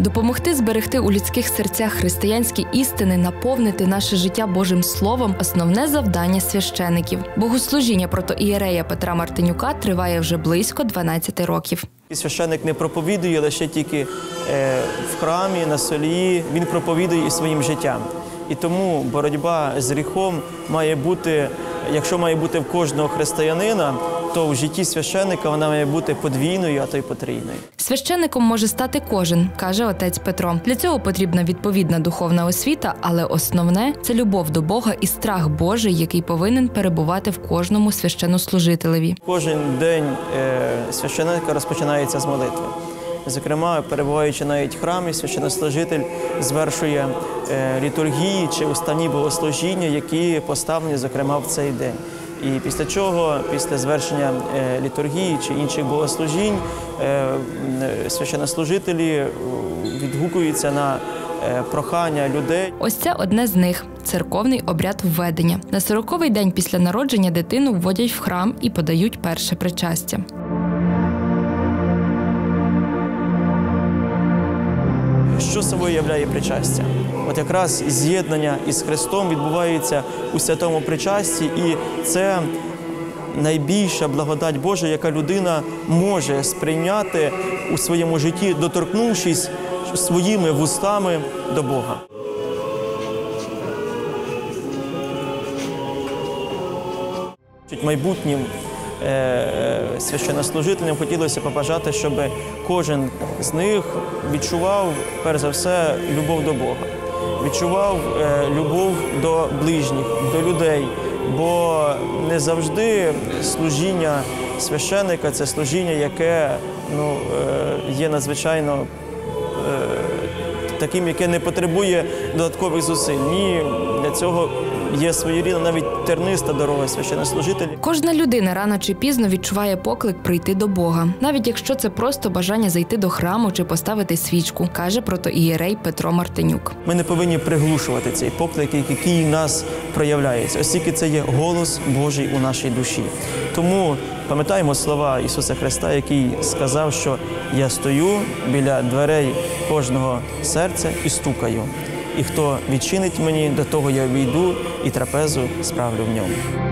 Допомогти зберегти у людських серцях християнські істини, наповнити наше життя Божим Словом основне завдання священиків. Богослужіння протоієрея Петра Мартинюка триває вже близько 12 років. І Священник не проповідує лише тільки е, в храмі, на солі, він проповідує і своїм життям. І тому боротьба з гріхом має бути, якщо має бути в кожного християнина, то в житті священника вона має бути подвійною, а то й потрійною. Священником може стати кожен, каже отець Петро. Для цього потрібна відповідна духовна освіта, але основне це любов до Бога і страх Божий, який повинен перебувати в кожному священнослужителеві. Кожен день е, священника розпочинається з молитви. Зокрема, перебуваючи навіть в храмі, священнослужитель звершує е, літургії чи уставні богослужіння, які поставлені, зокрема, в цей день. І після чого, після звершення е, літургії чи інших богослужінь, е, священнослужителі відгукуються на прохання людей. Ось це одне з них церковний обряд введення. На сороковий день після народження дитину вводять в храм і подають перше причастя. Що собою являє причастя? От якраз з'єднання із Христом відбувається у святому причасті, і це найбільша благодать Божа, яка людина може сприйняти у своєму житті, доторкнувшись своїми вустами до Бога. Майбутнім священнослужителям хотілося побажати, щоб кожен з них відчував перш за все любов до Бога, відчував е, любов до ближніх, до людей. Бо не завжди служіння священника це служіння, яке ну, е, є надзвичайно е, таким, яке не потребує додаткових зусиль. Ні, для цього є своєрідна навіть терниста дорога священнослужителів. Кожна людина рано чи пізно відчуває поклик прийти до Бога, навіть якщо це просто бажання зайти до храму чи поставити свічку, каже протоієрей Петро Мартинюк. Ми не повинні приглушувати цей поклик, який нас проявляється, оскільки це є голос Божий у нашій душі. Тому пам'ятаємо слова Ісуса Христа, який сказав, що я стою біля дверей кожного серця і стукаю. І хто відчинить мені, до того я війду і трапезу справлю в ньому.